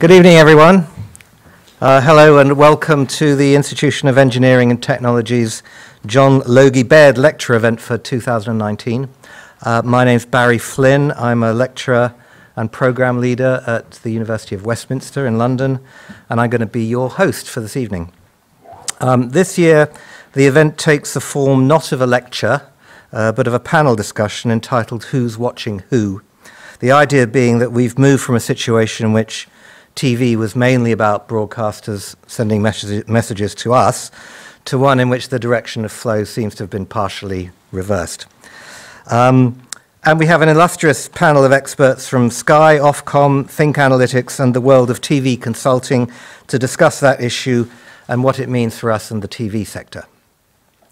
Good evening, everyone. Uh, hello and welcome to the Institution of Engineering and Technology's John Logie Baird Lecture event for 2019. Uh, my name's Barry Flynn. I'm a lecturer and program leader at the University of Westminster in London, and I'm going to be your host for this evening. Um, this year, the event takes the form not of a lecture, uh, but of a panel discussion entitled Who's Watching Who? The idea being that we've moved from a situation in which TV was mainly about broadcasters sending messages to us to one in which the direction of flow seems to have been partially reversed. Um, and we have an illustrious panel of experts from Sky, Ofcom, Think Analytics, and the world of TV consulting to discuss that issue and what it means for us in the TV sector.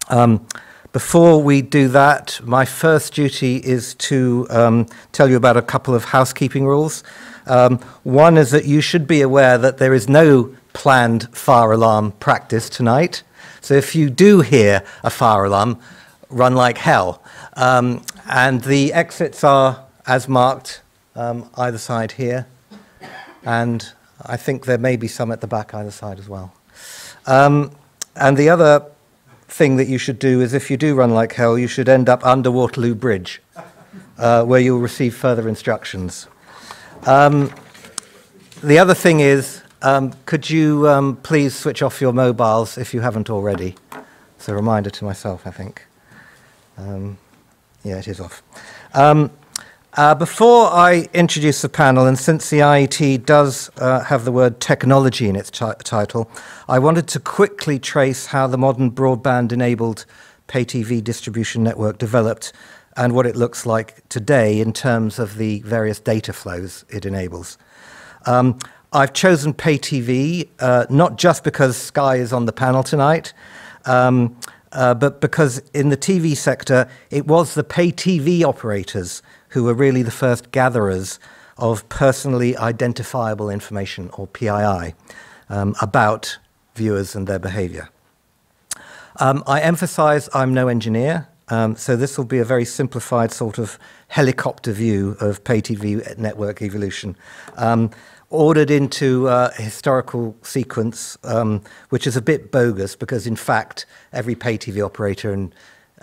Um, before we do that, my first duty is to um, tell you about a couple of housekeeping rules. Um, one is that you should be aware that there is no planned fire alarm practice tonight. So if you do hear a fire alarm, run like hell. Um, and the exits are as marked um, either side here. And I think there may be some at the back either side as well. Um, and the other thing that you should do is if you do run like hell, you should end up under Waterloo Bridge, uh, where you'll receive further instructions. Um, the other thing is um, could you um, please switch off your mobiles if you haven't already? It's a reminder to myself, I think. Um, yeah, it is off. Uh, before I introduce the panel, and since the IET does uh, have the word technology in its title, I wanted to quickly trace how the modern broadband enabled pay TV distribution network developed and what it looks like today in terms of the various data flows it enables. Um, I've chosen pay TV uh, not just because Sky is on the panel tonight, um, uh, but because in the TV sector, it was the pay TV operators who were really the first gatherers of personally identifiable information, or PII, um, about viewers and their behavior. Um, I emphasize I'm no engineer, um, so this will be a very simplified sort of helicopter view of pay TV network evolution. Um, ordered into a historical sequence, um, which is a bit bogus because, in fact, every pay TV operator in,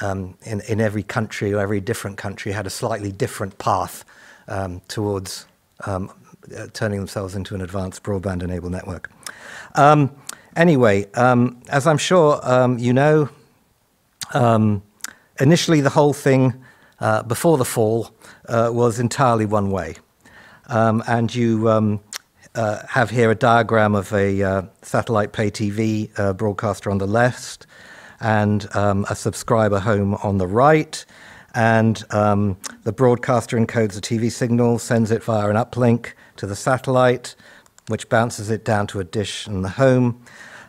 um, in, in, every country or every different country had a slightly different path um, towards um, uh, turning themselves into an advanced broadband enabled network. Um, anyway, um, as I'm sure you know, initially the whole thing uh, before the fall uh, was entirely one way. Um, and you um, uh, have here a diagram of a uh, satellite pay TV uh, broadcaster on the left and um, a subscriber home on the right. And um, the broadcaster encodes a TV signal, sends it via an uplink to the satellite, which bounces it down to a dish in the home.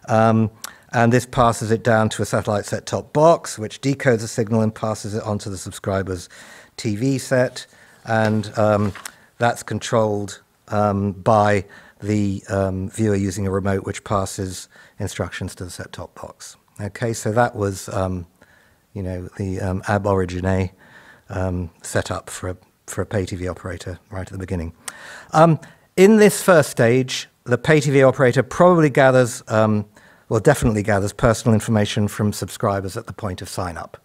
Um, and this passes it down to a satellite set top box, which decodes the signal and passes it onto the subscriber's TV set. And um, that's controlled um, by the um, viewer using a remote which passes instructions to the set-top box. Okay, so that was, um, you know, the um, ab origine um, setup for a, for a pay TV operator right at the beginning. Um, in this first stage, the pay TV operator probably gathers, um, well, definitely gathers personal information from subscribers at the point of sign up.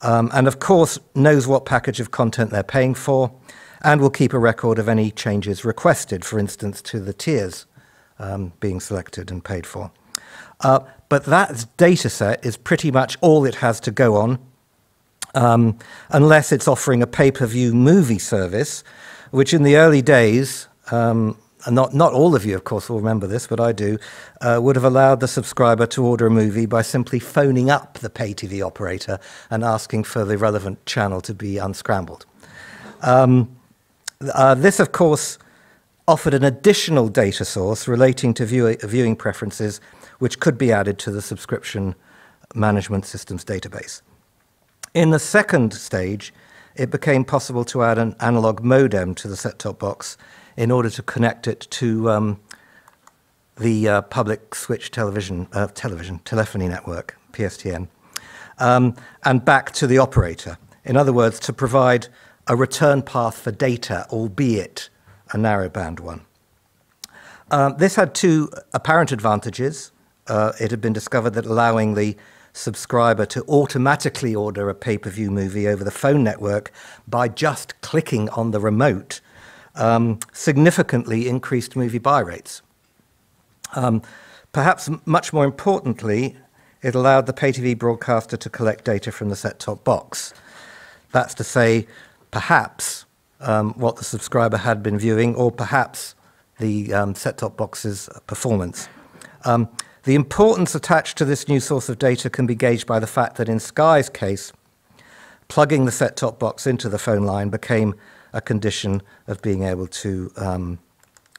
and of course, knows what package of content they're paying for, and will keep a record of any changes requested, for instance, to the tiers um, being selected and paid for. Uh, but that data set is pretty much all it has to go on, um, unless it's offering a pay-per-view movie service, which in the early days, um, and not, not all of you, of course, will remember this, but I do, uh, would have allowed the subscriber to order a movie by simply phoning up the pay TV operator and asking for the relevant channel to be unscrambled. Um, uh, this, of course, offered an additional data source relating to view viewing preferences, which could be added to the subscription management systems database. In the second stage, it became possible to add an analog modem to the set-top box in order to connect it to um, the uh, public switch television, uh, television telephony network, PSTN, um, and back to the operator. In other words, to provide a return path for data, albeit a narrowband one. Um, this had two apparent advantages. Uh, it had been discovered that allowing the subscriber to automatically order a pay per view movie over the phone network by just clicking on the remote um, significantly increased movie buy rates. Um, perhaps much more importantly, it allowed the pay TV broadcaster to collect data from the set top box. That's to say, perhaps um, what the subscriber had been viewing, or perhaps the um, set top box's performance. Um, the importance attached to this new source of data can be gauged by the fact that in Sky's case, plugging the set top box into the phone line became a condition of being able to um,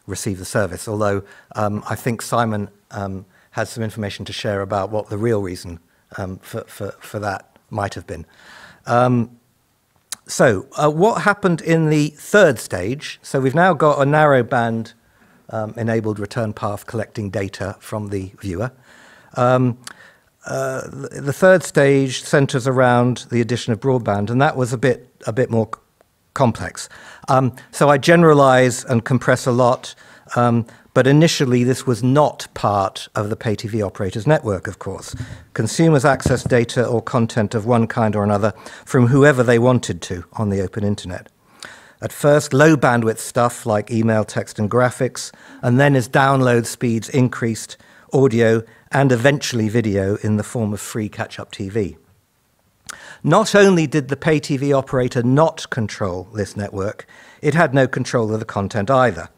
receive the service. Although um, I think Simon um, has some information to share about what the real reason um, for, for, for that might have been. Um, so, uh, what happened in the third stage? So, we've now got a narrow band um, enabled return path collecting data from the viewer. Um, uh, the third stage centers around the addition of broadband, and that was a bit a bit more complex. Um, so I generalize and compress a lot, um, but initially this was not part of the pay TV operator's network, of course. Consumers access data or content of one kind or another from whoever they wanted to on the open internet. At first, low bandwidth stuff like email, text, and graphics, and then as download speeds increased, audio and eventually video in the form of free catch up TV. Not only did the pay TV operator not control this network, it had no control of the content either,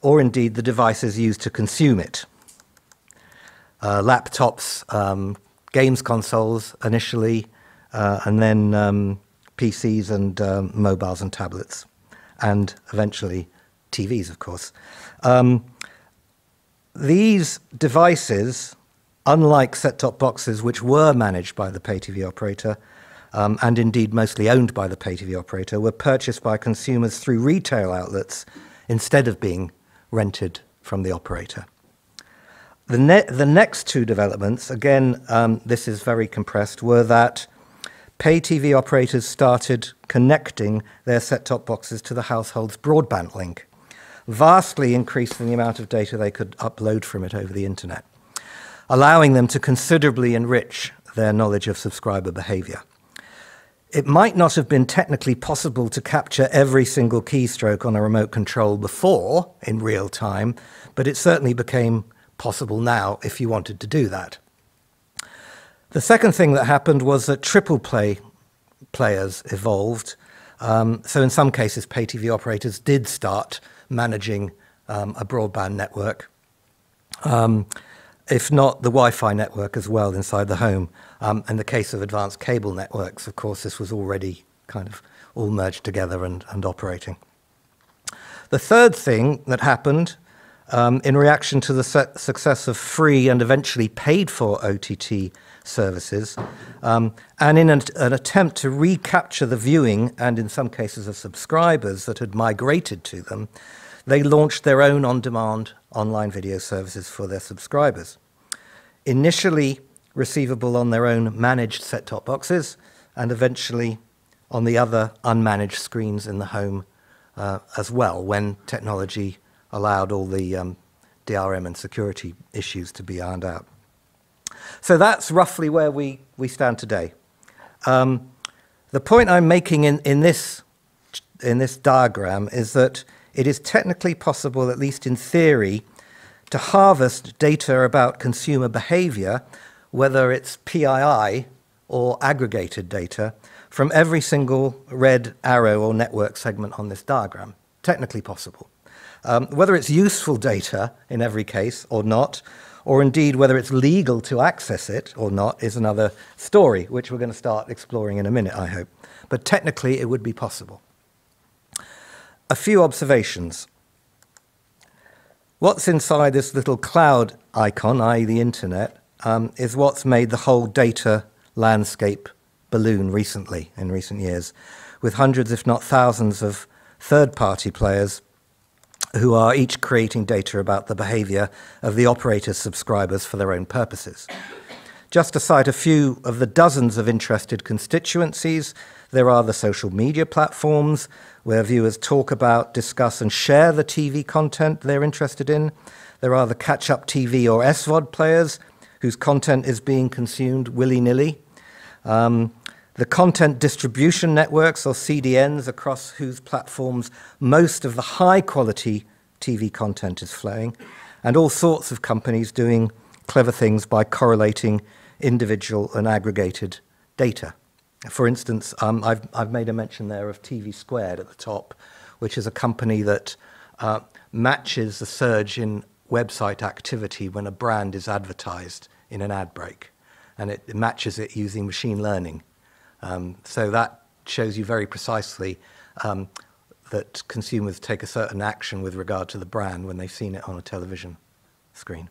or indeed the devices used to consume it. Uh, laptops, um, games consoles initially, uh, and then um, PCs and um, mobiles and tablets, and eventually TVs, of course. Um, these devices unlike set top boxes, which were managed by the pay TV operator, um, and indeed mostly owned by the pay TV operator, were purchased by consumers through retail outlets instead of being rented from the operator. The, ne- the next two developments, again, um, this is very compressed, were that pay TV operators started connecting their set top boxes to the household's broadband link, vastly increasing the amount of data they could upload from it over the internet allowing them to considerably enrich their knowledge of subscriber behavior. It might not have been technically possible to capture every single keystroke on a remote control before in real time, but it certainly became possible now if you wanted to do that. The second thing that happened was that triple play players evolved. Um, so, in some cases, pay TV operators did start managing um, a broadband network. Um, if not the Wi-Fi network as well inside the home. Um, in the case of advanced cable networks, of course, this was already kind of all merged together and, and operating. The third thing that happened um, in reaction to the success of free and eventually paid for OTT services, um, and in an, an, attempt to recapture the viewing and, in some cases, of subscribers that had migrated to them, they launched their own on demand online video services for their subscribers. Initially receivable on their own managed set top boxes, and eventually on the other unmanaged screens in the home uh, as well, when technology allowed all the um, DRM and security issues to be ironed out. So that's roughly where we, we stand today. Um, the point I'm making in, in, this, in this diagram is that it is technically possible, at least in theory, to harvest data about consumer behavior, whether it's PII or aggregated data, from every single red arrow or network segment on this diagram. Technically possible. Um, whether it's useful data in every case or not, or indeed whether it's legal to access it or not, is another story, which we're going to start exploring in a minute, I hope. But technically, it would be possible. A few observations. What's inside this little cloud icon, i.e., the internet, um, is what's made the whole data landscape balloon recently, in recent years, with hundreds, if not thousands, of third party players who are each creating data about the behavior of the operator's subscribers for their own purposes. just to cite a few of the dozens of interested constituencies, there are the social media platforms where viewers talk about, discuss, and share the TV content they're interested in. There are the catch up TV or SVOD players whose content is being consumed willy nilly. Um, the content distribution networks or CDNs across whose platforms most of the high quality TV content is flowing, and all sorts of companies doing clever things by correlating individual and aggregated data. For instance, um, I've, I've made a mention there of TV Squared at the top, which is a company that uh, matches the surge in website activity when a brand is advertised in an ad break, and it, it matches it using machine learning. Um, so that shows you very precisely um, that consumers take a certain action with regard to the brand when they've seen it on a television screen.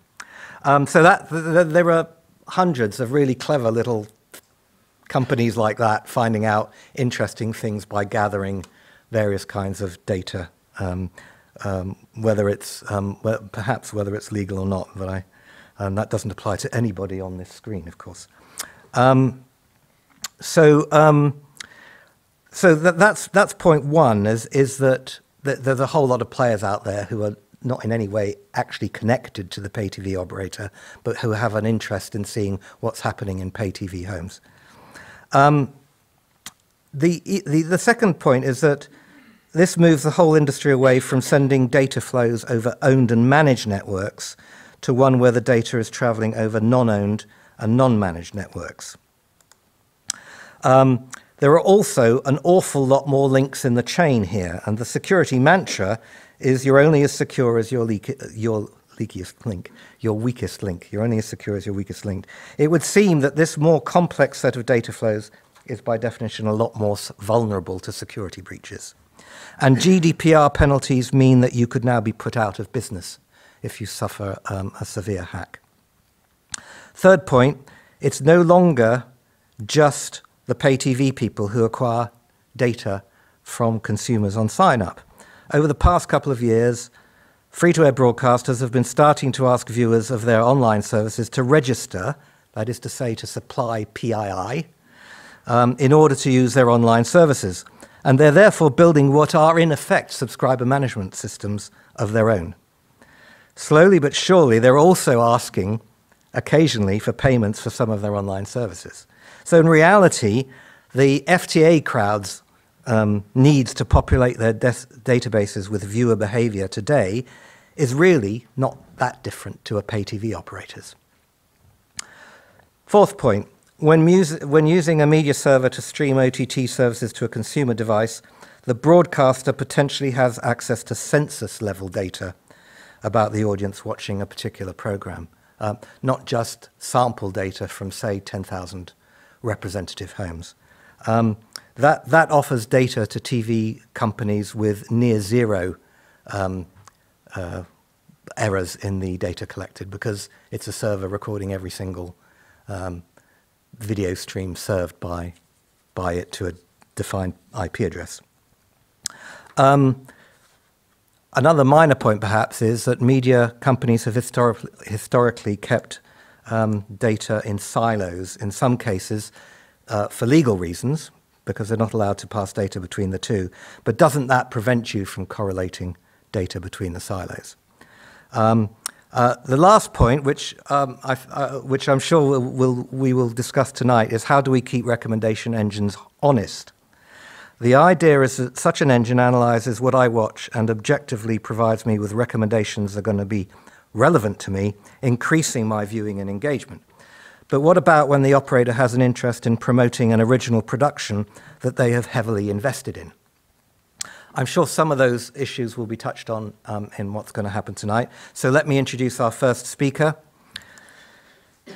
Um, so that th th there are hundreds of really clever little companies like that finding out interesting things by gathering various kinds of data, um, um, whether it's um, well, perhaps whether it's legal or not. But I, um, that doesn't apply to anybody on this screen, of course. So, um, so that, that's that's point one. Is is that, that there's a whole lot of players out there who are not in any way actually connected to the pay TV operator, but who have an interest in seeing what's happening in pay TV homes. Um, the, the, the second point is that this moves the whole industry away from sending data flows over owned and managed networks to one where the data is traveling over non owned and non managed networks. Um, there are also an awful lot more links in the chain here, and the security mantra is you're only as secure as your, leak, your leakiest link, your weakest link. You're only as secure as your weakest link. It would seem that this more complex set of data flows is by definition a lot more vulnerable to security breaches. And GDPR penalties mean that you could now be put out of business if you suffer um, a severe hack. Third point, it's no longer just the pay TV people who acquire data from consumers on sign up. Over the past couple of years, free to air broadcasters have been starting to ask viewers of their online services to register, that is to say, to supply PII, um, in order to use their online services. And they're therefore building what are, in effect, subscriber management systems of their own. Slowly but surely, they're also asking occasionally for payments for some of their online services. So, in reality, the FTA crowds um, needs to populate their databases with viewer behavior today is really not that different to a pay TV operator's. Fourth point when, when using a media server to stream OTT services to a consumer device, the broadcaster potentially has access to census level data about the audience watching a particular program, uh, not just sample data from, say, 10,000 representative homes. Um, that, that offers data to TV companies with near zero um, uh, errors in the data collected because it's a server recording every single um, video stream served by, by it to a defined IP address. Um, another minor point, perhaps, is that media companies have histori historically kept um, data in silos, in some cases, uh, for legal reasons, because they're not allowed to pass data between the two. But doesn't that prevent you from correlating data between the silos? Um, uh, the last point, which, um, I, uh, which I'm sure we'll, we'll, we will discuss tonight, is how do we keep recommendation engines honest? The idea is that such an engine analyzes what I watch and objectively provides me with recommendations that are going to be relevant to me, increasing my viewing and engagement. But what about when the operator has an interest in promoting an original production that they have heavily invested in? I'm sure some of those issues will be touched on um, in what's going to happen tonight. So let me introduce our first speaker.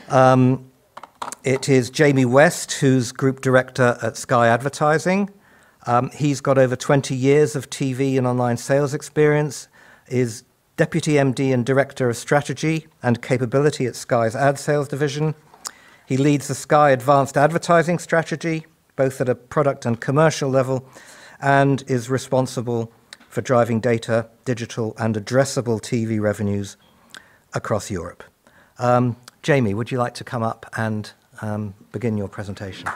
Um, it is Jamie West, who's Group Director at Sky Advertising. Um, he's got over 20 years of TV and online sales experience, is Deputy MD and Director of Strategy and Capability at Sky's Ad Sales Division, he leads the Sky Advanced Advertising Strategy, both at a product and commercial level, and is responsible for driving data, digital, and addressable TV revenues across Europe. Um, Jamie, would you like to come up and um, begin your presentation?